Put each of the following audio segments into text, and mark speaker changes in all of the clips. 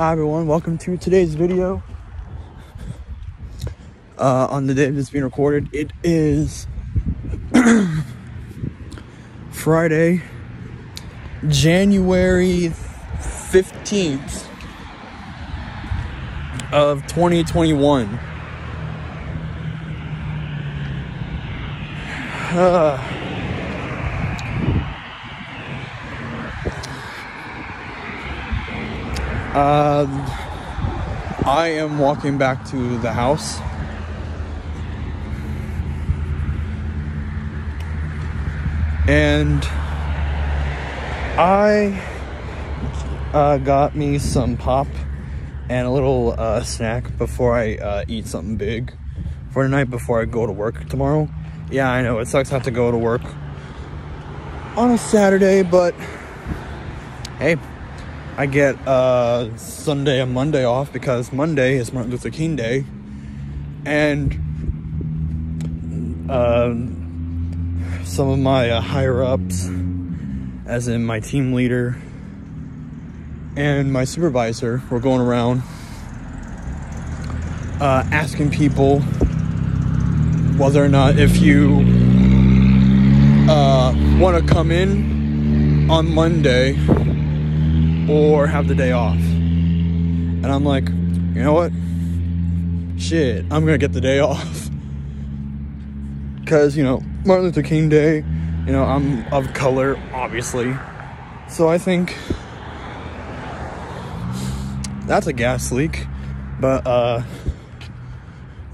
Speaker 1: Hi everyone, welcome to today's video. Uh, on the day this being recorded, it is Friday, January 15th of 2021. Uh, Um, I am walking back to the house. And I uh, got me some pop and a little uh, snack before I uh, eat something big for tonight before I go to work tomorrow. Yeah, I know it sucks have to go to work on a Saturday, but hey, I get uh, Sunday and Monday off because Monday is Martin Luther King Day, and uh, some of my uh, higher ups, as in my team leader and my supervisor, were going around uh, asking people whether or not if you uh, want to come in on Monday or have the day off. And I'm like, you know what? Shit, I'm gonna get the day off. Because, you know, Martin Luther King Day, you know, I'm of color, obviously. So I think that's a gas leak. But, uh,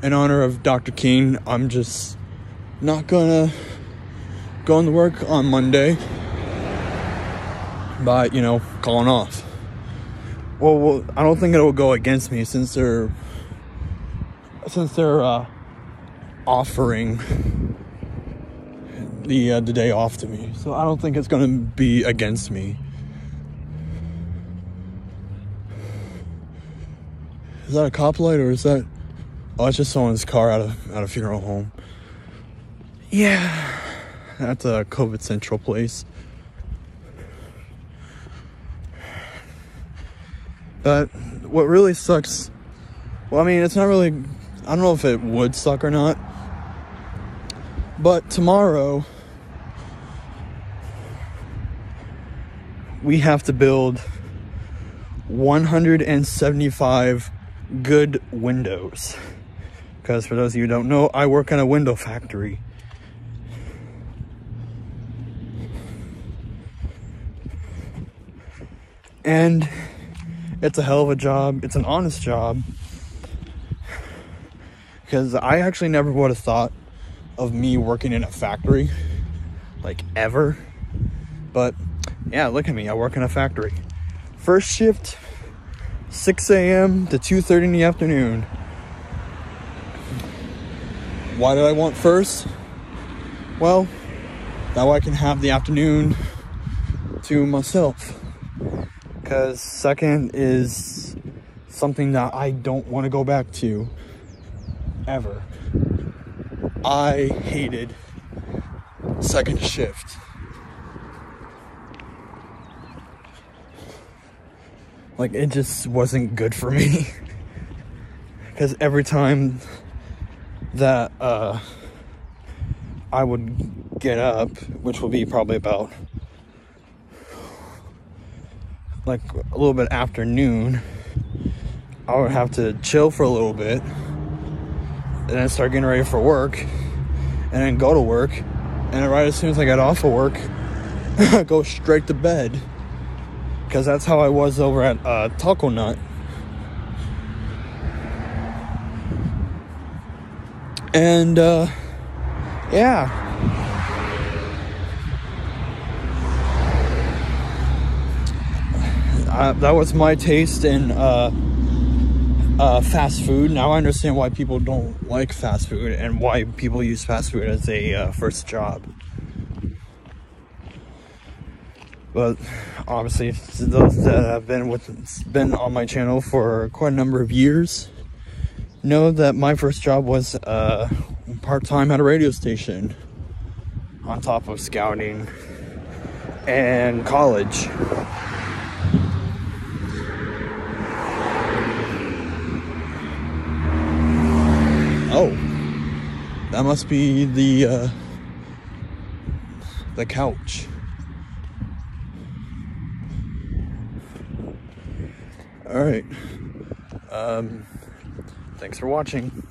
Speaker 1: in honor of Dr. King, I'm just not gonna go into work on Monday by, you know, calling off. Well, well, I don't think it will go against me since they're since they're uh, offering the uh, the day off to me. So I don't think it's going to be against me. Is that a cop light or is that? Oh, it's just someone's car out of out of funeral home. Yeah, that's a COVID central place. But what really sucks, well, I mean, it's not really, I don't know if it would suck or not. But tomorrow, we have to build 175 good windows. Because for those of you who don't know, I work in a window factory. And it's a hell of a job. It's an honest job. Because I actually never would have thought of me working in a factory, like ever. But yeah, look at me. I work in a factory. First shift, 6 a.m. to 2.30 in the afternoon. Why did I want first? Well, that way I can have the afternoon to myself because second is something that I don't want to go back to ever. I hated second shift. Like it just wasn't good for me. Cuz every time that uh I would get up, which will be probably about like a little bit after noon, I would have to chill for a little bit and then start getting ready for work and then go to work. And right as soon as I got off of work, go straight to bed. Because that's how I was over at uh, Taco Nut. And uh, yeah, uh, that was my taste in uh, uh, fast food. Now I understand why people don't like fast food and why people use fast food as a uh, first job. But obviously, those that have been with been on my channel for quite a number of years know that my first job was uh, part time at a radio station, on top of scouting and college. Oh, that must be the uh, the couch. All right. Um, thanks for watching.